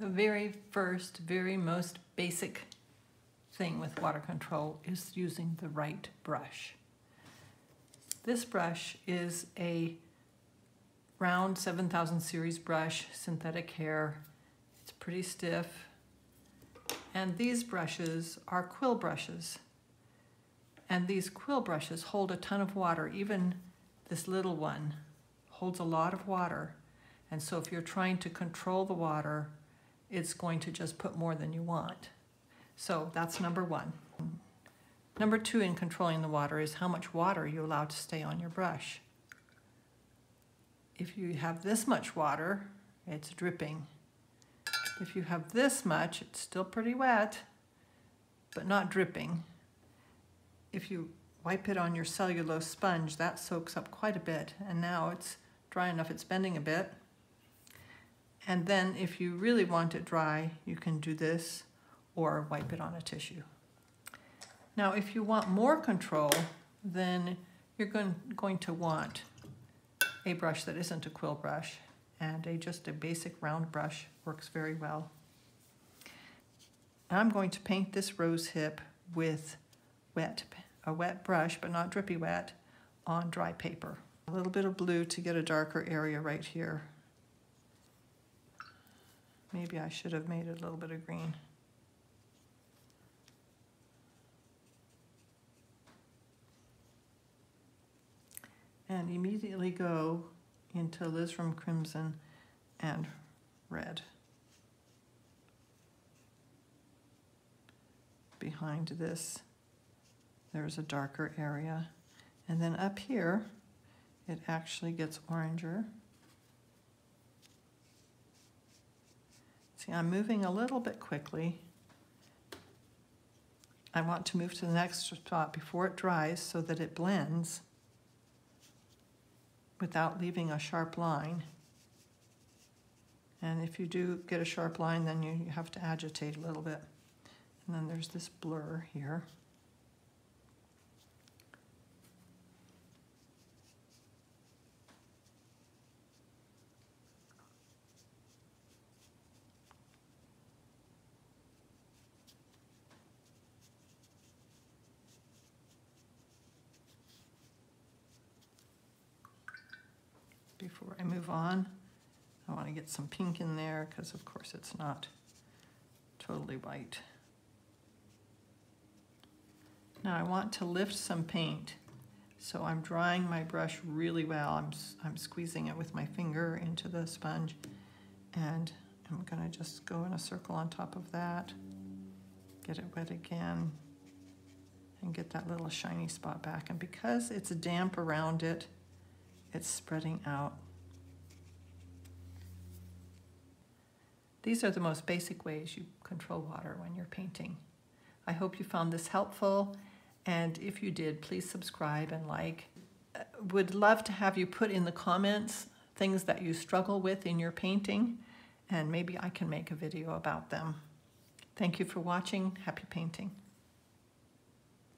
The very first, very most basic thing with water control is using the right brush. This brush is a round 7000 series brush, synthetic hair. It's pretty stiff. And these brushes are quill brushes. And these quill brushes hold a ton of water. Even this little one holds a lot of water. And so if you're trying to control the water, it's going to just put more than you want. So that's number one. Number two in controlling the water is how much water you allow to stay on your brush. If you have this much water, it's dripping. If you have this much, it's still pretty wet, but not dripping. If you wipe it on your cellulose sponge, that soaks up quite a bit, and now it's dry enough it's bending a bit. And then if you really want it dry, you can do this or wipe it on a tissue. Now, if you want more control, then you're going, going to want a brush that isn't a quill brush and a just a basic round brush works very well. I'm going to paint this rose hip with wet, a wet brush, but not drippy wet, on dry paper. A little bit of blue to get a darker area right here. Maybe I should have made it a little bit of green. And immediately go into Alizarin Crimson and Red. Behind this, there's a darker area. And then up here, it actually gets oranger. See, I'm moving a little bit quickly. I want to move to the next spot before it dries so that it blends without leaving a sharp line. And if you do get a sharp line, then you, you have to agitate a little bit. And then there's this blur here. Before I move on. I want to get some pink in there because of course it's not totally white. Now I want to lift some paint. So I'm drying my brush really well. I'm, I'm squeezing it with my finger into the sponge and I'm gonna just go in a circle on top of that, get it wet again, and get that little shiny spot back. And because it's damp around it, it's spreading out. These are the most basic ways you control water when you're painting. I hope you found this helpful, and if you did, please subscribe and like. Uh, would love to have you put in the comments things that you struggle with in your painting, and maybe I can make a video about them. Thank you for watching. Happy painting.